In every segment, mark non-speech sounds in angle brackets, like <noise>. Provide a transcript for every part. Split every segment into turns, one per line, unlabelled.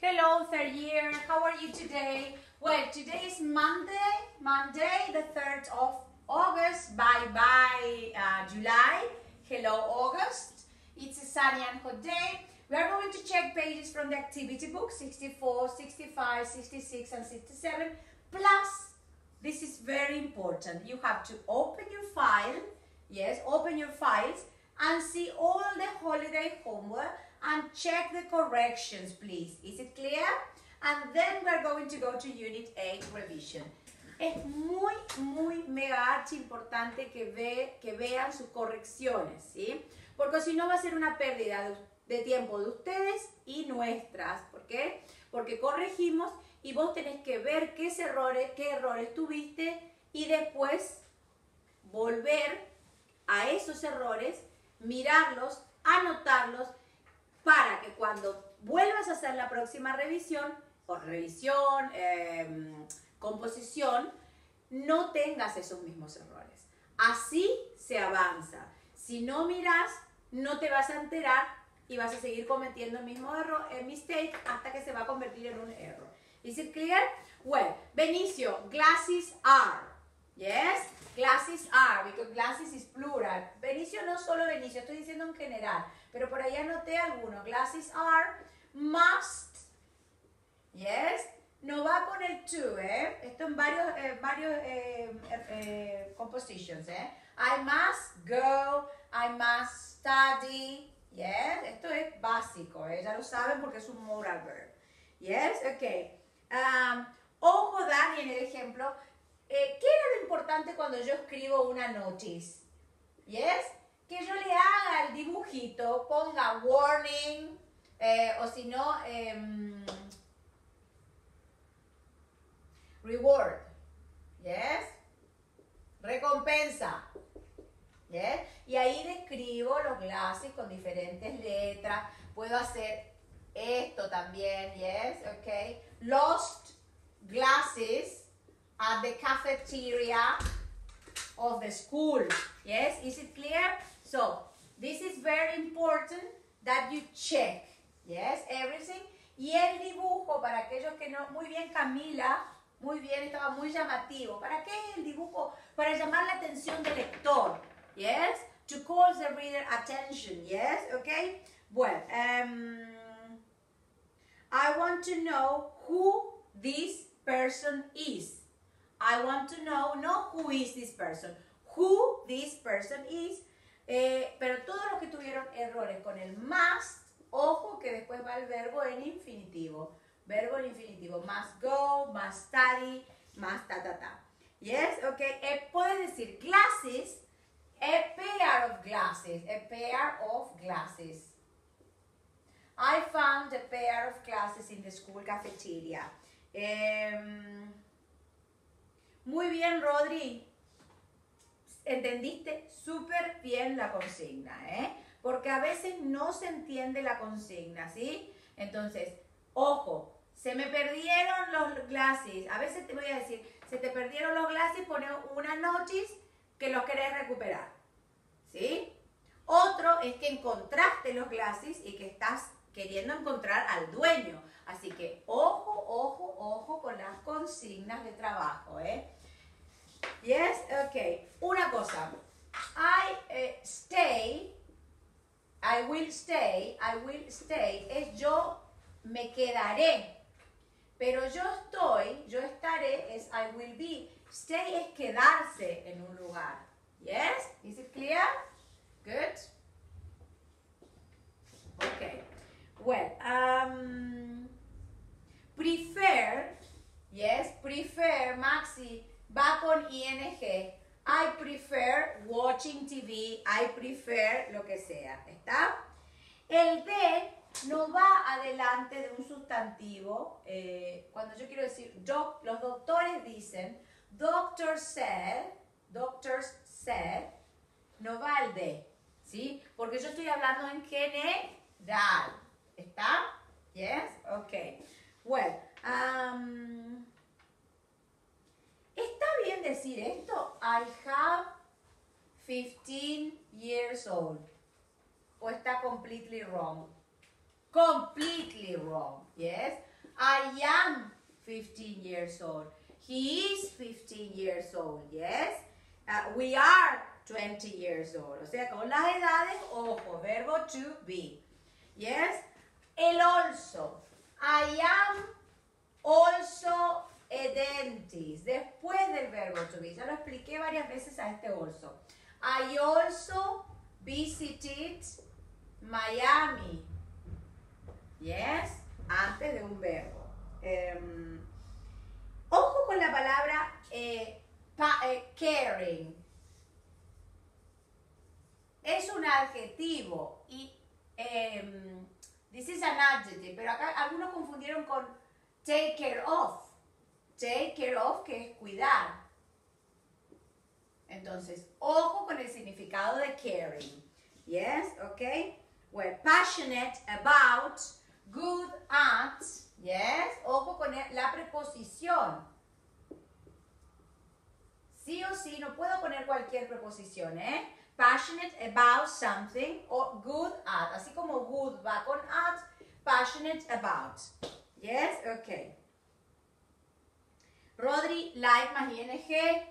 Hello, third year. How are you today? Well, today is Monday, Monday, the 3rd of August. Bye bye, uh, July. Hello, August. It's a sunny and hot day. We are going to check pages from the activity book 64, 65, 66, and 67. Plus, this is very important. You have to open your file, yes, open your files and see all the holiday homework and check the corrections, please. Is it clear? And then we're going to go to Unit 8 revision. Es muy, muy mega archi importante que, ve, que vean sus correcciones, ¿sí? Porque si no va a ser una pérdida de de tiempo de ustedes y nuestras. ¿Por qué? Porque corregimos y vos tenés que ver qué errores, qué errores tuviste y después volver a esos errores, mirarlos, anotarlos, para que cuando vuelvas a hacer la próxima revisión, o revisión, em, composición, no tengas esos mismos errores. Así se avanza. Si no miras, no te vas a enterar y vas a seguir cometiendo el mismo error, el mistake hasta que se va a convertir en un error. Is it clear? Well, Benicio, glasses are. Yes? Glasses are, because glasses is plural. Benicio no solo Benicio, estoy diciendo en general, pero por ahí anoté algunos. Glasses are, must. Yes? No va con el to, ¿eh? Esto en varios, eh, varios eh, eh, compositions, ¿eh? I must go, I must study, Yes, esto es básico, ¿eh? ya lo saben porque es un moral verb. Yes, ok. Um, ojo, Dani, en el ejemplo, eh, ¿qué era lo importante cuando yo escribo una notice? Yes, que yo le haga el dibujito, ponga warning, eh, o si no, em, reward. Yes, recompensa. Y ahí describo los glasses con diferentes letras. Puedo hacer esto también, yes, okay. Lost glasses at the cafeteria of the school. Yes, is it clear? So, this is very important that you check. Yes, everything. Y el dibujo, para aquellos que no, muy bien Camila, muy bien, estaba muy llamativo. ¿Para qué el dibujo? Para llamar la atención del lector. Yes? To call the reader attention. Yes? Okay? Well, um, I want to know who this person is. I want to know, not who is this person, who this person is. Eh, pero todos los que tuvieron errores con el must, ojo que después va el verbo en infinitivo. Verbo en infinitivo. Must go, must study, must ta ta ta. Yes, okay. Eh, puedes decir classes a pair of glasses. A pair of glasses. I found a pair of glasses in the school cafeteria. Um, muy bien, Rodri. Entendiste súper bien la consigna, ¿eh? Porque a veces no se entiende la consigna, ¿sí? Entonces, ojo, se me perdieron los glasses. A veces te voy a decir, se te perdieron los glasses, pone una notice que los querés recuperar. ¿Sí? Otro es que encontraste los glasses y que estás queriendo encontrar al dueño. Así que ojo, ojo, ojo con las consignas de trabajo, ¿eh? Yes, ok. Una cosa. I eh, stay, I will stay, I will stay, es yo me quedaré. Pero yo estoy, yo estaré, es I will be. Stay es quedarse en un lugar. Yes? Is it clear? Good? Okay. Well, um, prefer, yes, prefer, Maxi, va con ing. I prefer watching TV, I prefer lo que sea, ¿está? El de no va adelante de un sustantivo. Eh, cuando yo quiero decir, los doctores dicen, doctor said, doctors said, no va al de, ¿sí? Porque yo estoy hablando en general. ¿Está? Yes? Ok. Well, um, ¿está bien decir esto? I have 15 years old. ¿O está completely wrong? Completely wrong. Yes? I am 15 years old. He is 15 years old, yes? Uh, we are 20 years old. O sea, con las edades, ojo, verbo to be. Yes? El also. I am also dentist. Después del verbo to be. Ya lo expliqué varias veces a este also. I also visited Miami. Yes? Antes de un verbo. Em, ojo con la palabra eh, eh, caring. Es un adjetivo y um, this is an adjective, pero acá algunos confundieron con take care of. Take care of, que es cuidar. Entonces, ojo con el significado de caring. Yes, okay? We're passionate about, good at, yes, ojo con la preposición. Sí o sí, no puedo poner cualquier preposición, ¿eh? Passionate about something o good at, así como good va con at, passionate about. Yes, okay. Rodri, like más ING.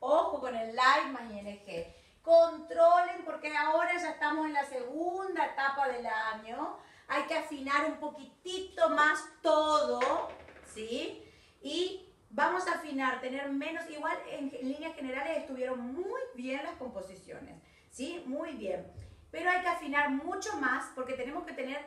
Ojo con el like más ING. Controlen porque ahora ya estamos en la segunda etapa del año. Hay que afinar un poquitito más todo, ¿sí? Y vamos a afinar, tener menos, igual en, líneas generales estuvieron muy bien las composiciones, ¿sí? Muy bien. Pero hay que afinar mucho más porque tenemos que tener,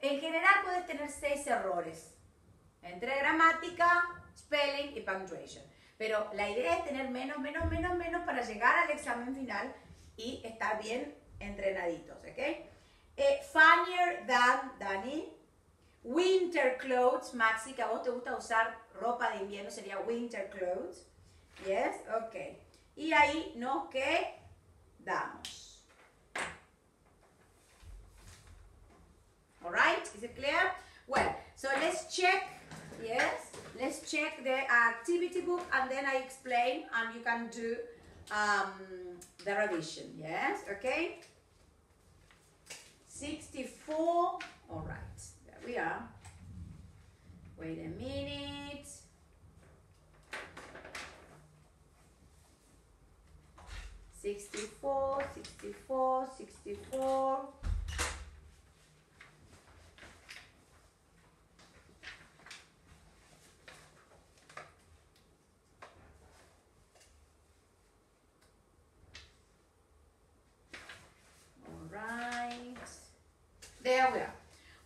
en general puedes tener seis errores, entre gramática, spelling y punctuation. Pero la idea es tener menos, menos, menos, menos para llegar al examen final y estar bien entrenaditos, ¿ok? Eh, funnier than Danny. Winter clothes, Maxi, que a vos te gusta usar ropa de invierno, sería winter clothes. Yes, ok. Y ahí nos quedamos. Alright, is it clear? Activity book and then I explain and you can do um, the revision, yes, okay? 64, all right there we are. Wait a minute. Sixty-four, sixty-four, sixty-four. All right. There we are.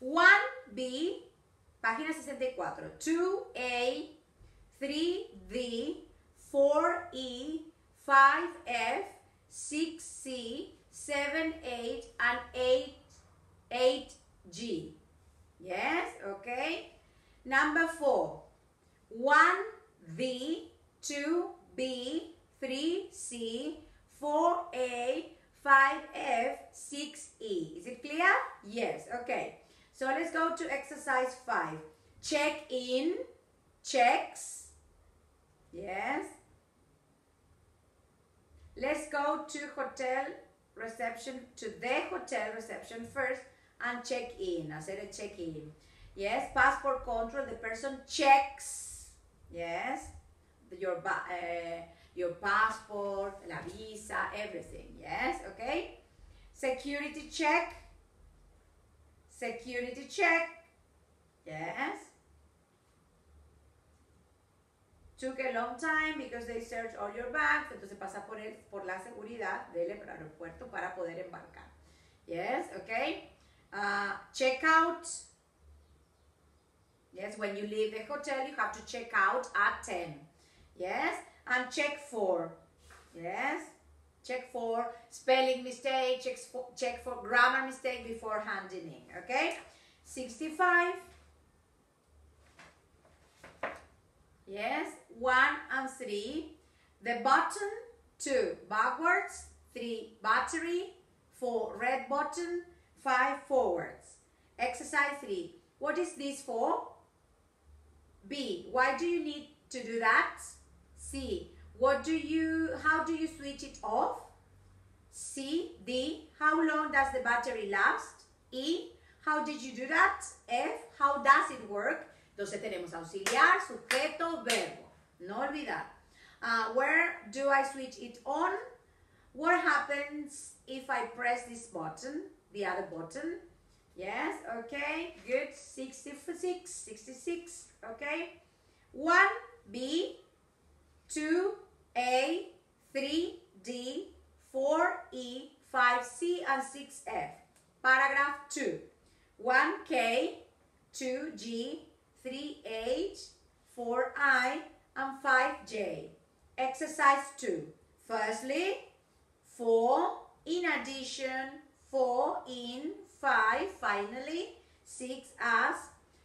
One B, página 64. 2A, 3D, 4E, 5F, 6C, 7H, and 8, 8G. Yes, okay. Number 4. 1D, 2B, 3C, 4A, 5F, 6E. Is it clear? Yes, okay. So let's go to exercise 5. Check in, checks. Yes. Let's go to hotel reception, to the hotel reception first and check in. Hacer el check in. Yes, passport control, the person checks. Yes, your, uh, your passport, la visa, everything. Yes, okay. Security check Security check. Yes. Took a long time because they searched all your bags. Entonces pasa por, el, por la seguridad del aeropuerto para poder embarcar. Yes, okay. Uh, check out. Yes, when you leave the hotel, you have to check out at 10. Yes, and check for. Yes, check for spelling mistake, check for, check for grammar mistake before handing in, okay? 65. Yes, 1 and 3. The button, 2 backwards, 3 battery, 4 red button, 5 forwards. Exercise 3. What is this for? B. Why do you need to do that? C. What do you, how do you switch it off? C, D, how long does the battery last? E, how did you do that? F, how does it work? Entonces tenemos auxiliar, sujeto, verbo. No olvidar. Uh, where do I switch it on? What happens if I press this button, the other button? Yes, okay, good. 66, 66, okay. 2, A, 3, D, 4, E, 5, C, and 6, F. Paragraph 2. 1, K, 2, G, 3, H, 4, I, and 5, J. Exercise 2. Firstly, 4, in addition, 4 in, 5 finally, 6 as,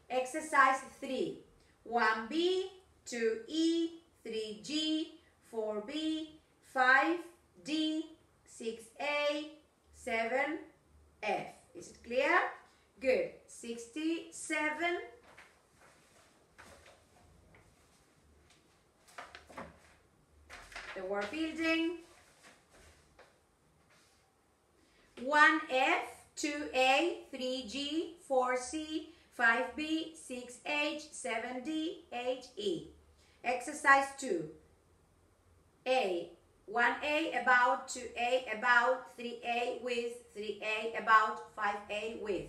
exercise 3, 1B, 2E, 3G, 4B, 5D, 6A, 7F. Is it clear? Good. 67. The word building. 1F, 2A, 3G, 4C, 5B, 6H, 7D, 8E. Exercise 2. A. 1A about, 2A about, 3A with, 3A about, 5A with.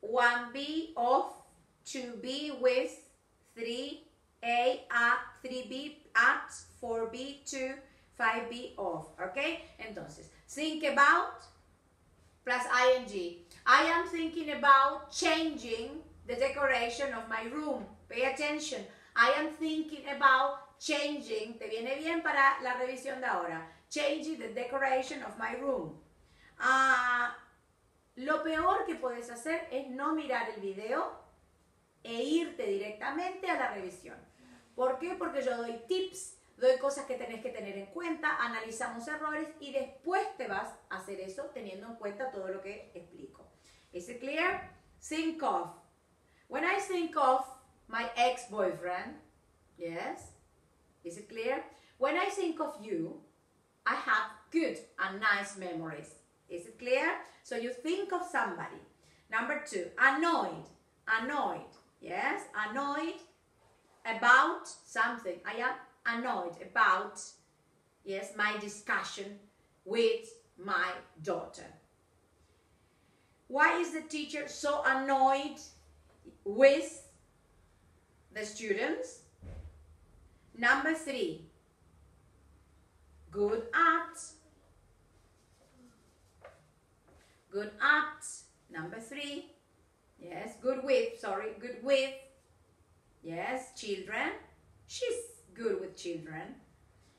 One B off, two B with, three A at, three B at, four B two, 5B of, ¿ok? Entonces, think about plus ing. I am thinking about changing the decoration of my room. Pay attention. I am thinking about changing, te viene bien para la revisión de ahora, changing the decoration of my room. Uh, lo peor que puedes hacer es no mirar el video e irte directamente a la revisión. ¿Por qué? Porque yo doy tips doy cosas que tenés que tener en cuenta, analizamos errores y después te vas a hacer eso teniendo en cuenta todo lo que explico. It clear? Think of. When I think of my ex-boyfriend, yes, is it clear? When I think of you, I have good and nice memories. Is it clear? So you think of somebody. Number two, annoyed. Annoyed. Yes, annoyed about something. I am annoyed about, yes, my discussion with my daughter. Why is the teacher so annoyed with the students? Number three, good at. Good at. Number three, yes, good with, sorry, good with. Yes, children. She's good with children.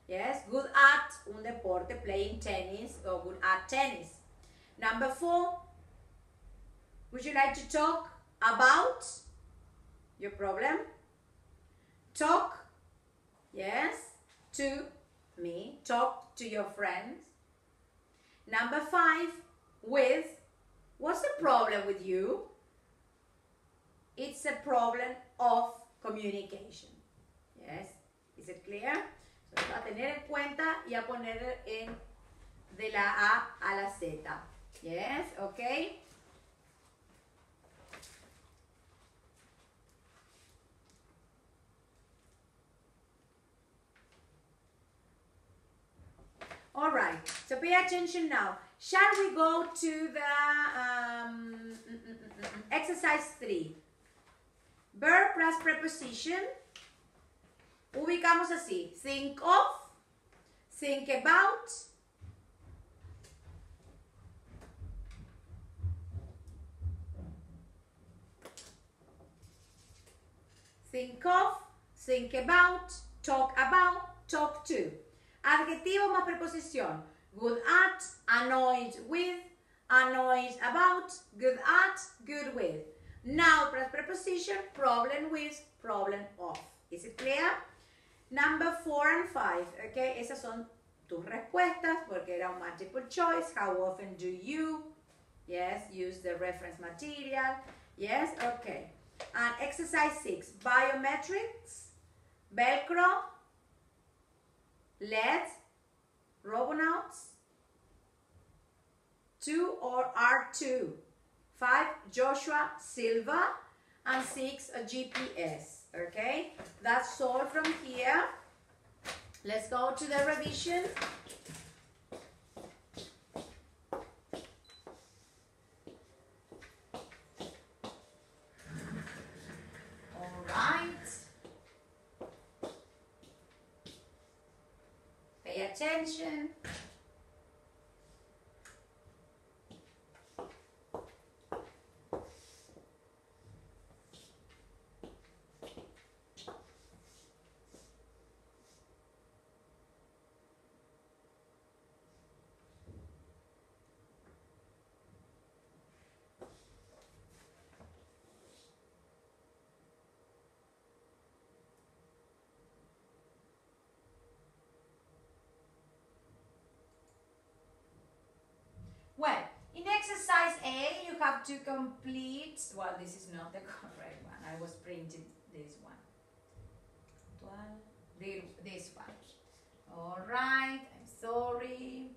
Yes, good at un deporte, playing tennis or good at tennis. Number four, would you like to talk about your problem? Talk, yes, to me. Talk to your friends. Number five, with what's the problem with you? It's a problem of communication. Yes, is it clear? So, a tener en cuenta y a poner en de la A a la Z. Yes, okay. All right, so pay attention now. Shall we go to the um, mm, mm, mm, exercise 3? Verb plus preposition. Ubicamos así. Think of, think about, think of, think about, talk about, talk to. Adjetivo más preposición. Good at, annoyed with, annoyed about, good at, good with. Now preposition, problem with, problem of. Is it clear? Number four and five, okay, esas son tus respuestas porque era un multiple choice. How often do you, yes, use the reference material, yes, okay. And exercise six, biometrics, Velcro, LEDs, Robonauts, 2 or R2, 5, Joshua Silva, and 6 a GPS. Okay, that's all from here. Let's go to the revision. All right. Pay attention. Well, in exercise A, you have to complete, well, this is not the <laughs> correct one. I was printing this one. This one. All right, I'm sorry.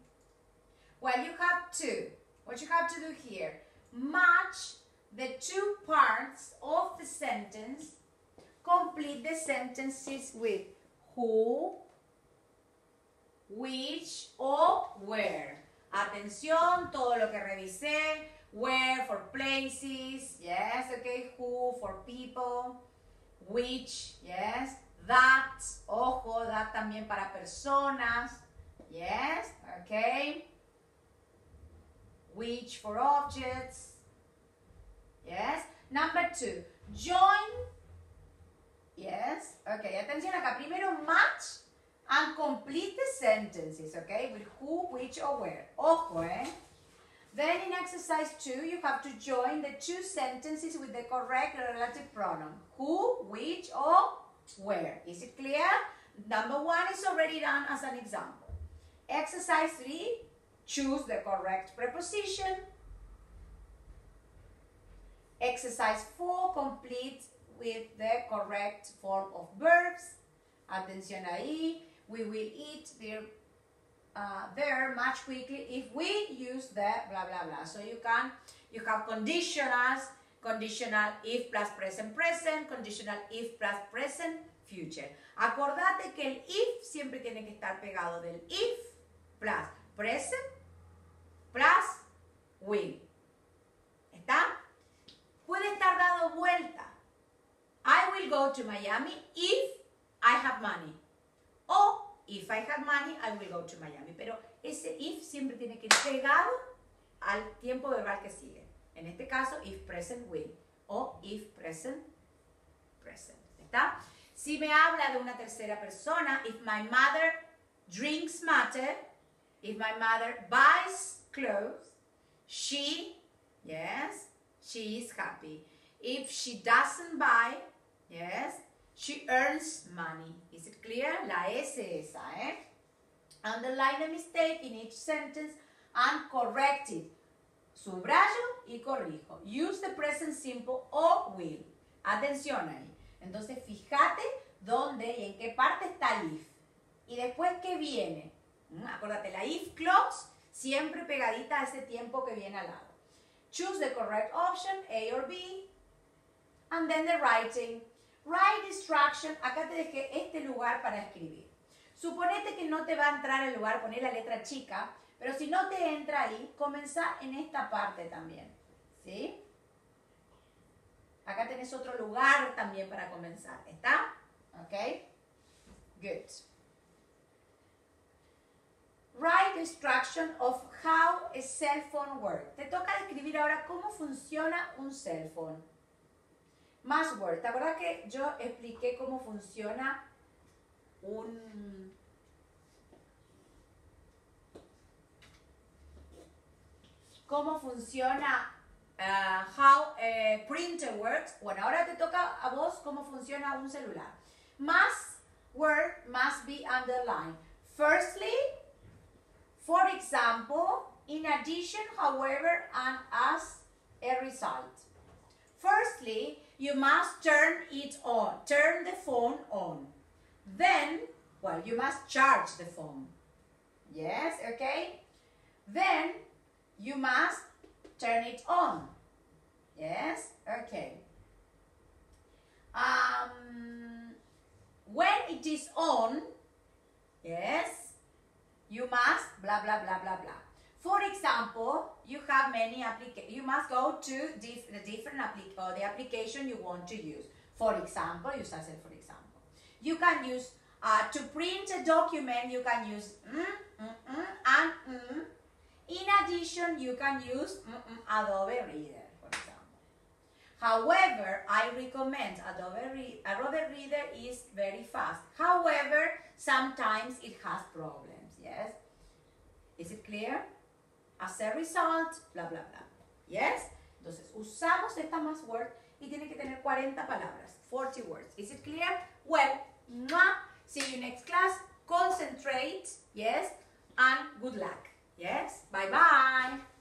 Well, you have to, what you have to do here, match the two parts of the sentence, complete the sentences with who, which or where. Atención, todo lo que revisé. Where for places, yes, okay. Who for people. Which, yes. That, ojo, that también para personas. Yes, okay. Which for objects. Yes. Number two, join. Yes, okay. Atención acá. Primero match and complete the sentences, okay, with who, which, or where. Ojo, eh? Then in exercise two, you have to join the two sentences with the correct relative pronoun. Who, which, or where. Is it clear? Number one is already done as an example. Exercise three, choose the correct preposition. Exercise four, complete with the correct form of verbs. Atención ahí. We will eat there, uh, there much quickly if we use the blah blah blah. So you can you have conditionals, conditional if plus present present, conditional if plus present future. Acordate que el if siempre tiene que estar pegado del if plus present plus will. ¿Está? Puede estar dado vuelta. I will go to Miami if I have money. If I have money, I will go to Miami. Pero ese if siempre tiene que ir pegado al tiempo verbal que sigue. En este caso, if present will. O if present present. ¿Está? Si me habla de una tercera persona, if my mother drinks mate, if my mother buys clothes, she, yes, she is happy. If she doesn't buy, yes, she earns money. Is it clear? La S esa, ¿eh? Underline the mistake in each sentence and correct it. Subrayo y corrijo. Use the present simple or will. Atención ahí. Entonces, fíjate dónde y en qué parte está el if. Y después, ¿qué viene? ¿Mm? Acuérdate, la if clause siempre pegadita a ese tiempo que viene al lado. Choose the correct option, A or B. And then the writing. Write instruction. Acá te dejé este lugar para escribir. Suponete que no te va a entrar el lugar, poner la letra chica, pero si no te entra ahí, comenzá en esta parte también. ¿Sí? Acá tenés otro lugar también para comenzar. ¿Está? ¿Ok? Good. Write instruction of how a cell phone works. Te toca describir ahora cómo funciona un cell phone. Más word. ¿Te acuerdas que yo expliqué cómo funciona un... cómo funciona uh, how a printer works. Bueno, ahora te toca a vos cómo funciona un celular. Más word must be underlined. Firstly, for example, in addition, however, and as a result. Firstly, you must turn it on, turn the phone on. Then, well, you must charge the phone. Yes, okay? Then, you must turn it on. Yes? Okay. Um, when it is on, yes, you must blah blah blah blah blah. For example, you have many applica- you must go to dif- the different applic- or the application you want to use. For example, as a for example. You can use uh, to print a document. You can use mm, mm, mm, and mm. In addition, you can use mm, mm, Adobe Reader, for example. However, I recommend Adobe, Re- Adobe Reader is very fast. However, sometimes it has problems. Yes. Is it clear? A result, bla bla bla. Yes. Entonces usamos esta más word y tiene que tener 40 palabras, 40 words. Is it clear? Well, mwah. see you next class. Concentrate, yes, and good luck. Yes. Bye bye.